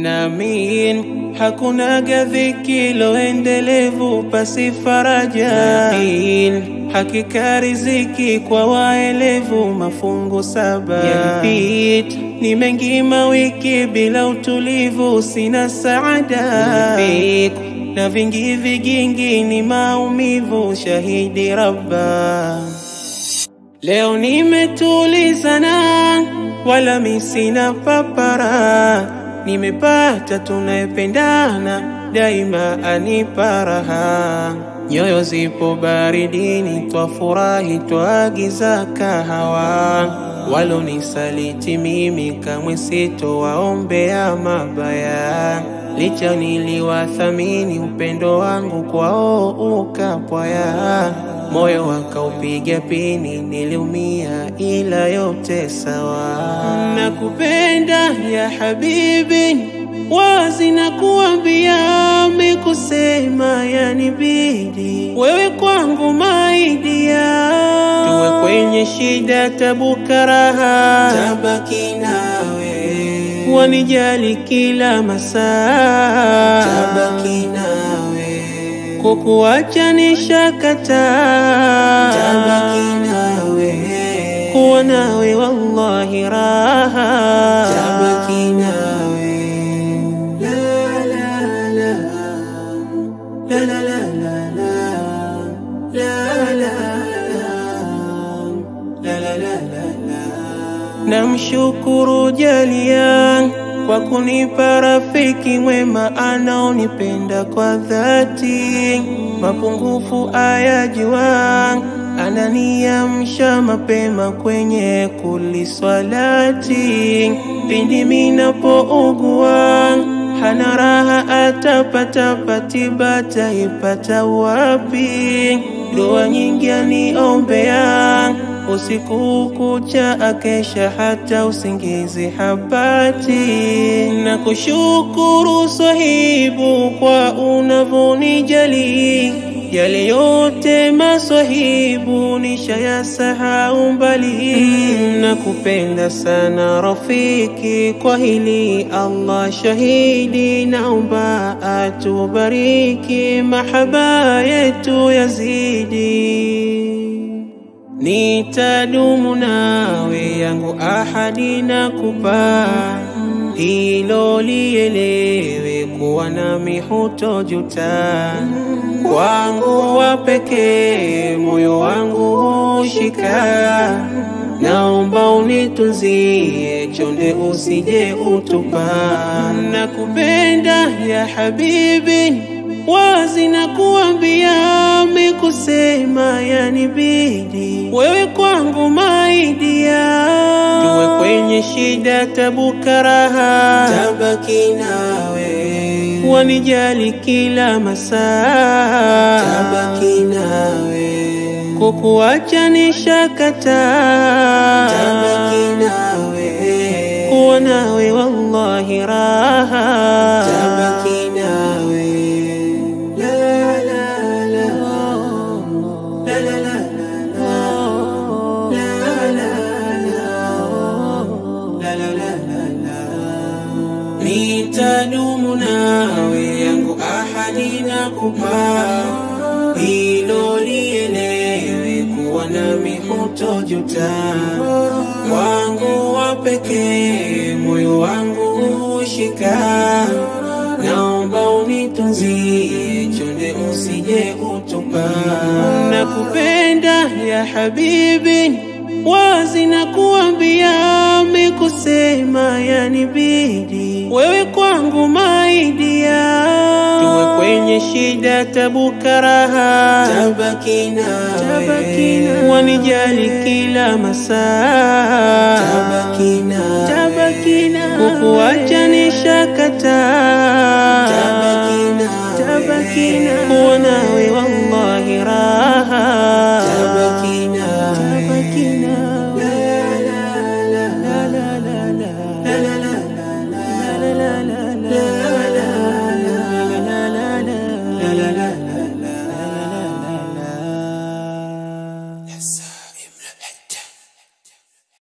Namin hakuna dhiki loendelevu pasi faraja. Hakika riziki kwa waelevu mafungu saba. Yapit ni mengi mawiki bila utulivu sina saada. Na vingi vigingi ni maumivu shahidi Rabba. Leo nimetulizana wala misina papara nimepata tunayependana daima anipa raha. Nyoyo zipo baridini twafurahi twagiza kahawa. Walonisaliti mimi kamwe sito waombea mabaya licha niliwathamini upendo wangu kwao ukapwaya. Moyo wakaupiga pini niliumia ila yote sawa. Nakupenda ya habibi wazi na kuambia mikusema yanibidi. Wewe kwangu maidia tuwe kwenye shida tabu karaha. Tabaki nawe wanijali kila masaa. Tabaki nawe. Kukuacha nishakataa. Tabaki nawe. Kuwa nawe wallahi raha namshukuru jalia kwa kunipa rafiki mwema anaonipenda kwa dhati. Mapungufu ayajua ananiamsha mapema kwenye kuliswalati. Pindi minapougua hana raha atapata patiba taipata wapi? Dua nyingi aniombea usiku kucha akesha hata usingizi hapati na kushukuru swahibu kwa unavonijali yale yote maswahibu nishayasahau mbali. Na kupenda sana rafiki kwa hili Allah shahidi naomba atubariki mahaba yetu yazidi nitadumu nawe yangu ahadi na kupa. Hilo lielewe kuwa nami hutojuta. Kwangu wa pekee moyo wangu hushika. Naomba unitunzie chonde usije utupa. Nakupenda ya habibi wazi na kuambia mikusema yanibidi. Wewe kwangu maidia tuwe kwenye shida tabu karaha. Tabaki nawe wanijali kila masaa. Tabaki nawe kukuacha nishakataa tabaki nawe kuwa nawe wallahi nawe yangu ahadi na kupa hilo lielewe kuwa nami hutojuta. Wangu wa pekee moyo wangu hushika. Naomba unitunzie chonde usije utupa. Nakupenda ya habibi wazi na kuambia mikusema yanibidi wewe kwangu maidia tuwe kwenye shida tabu karaha. Tabaki nawe wanijali kila masaa. Tabakina tabakina tabaki nawe kukuacha nishakataa tabaki nawe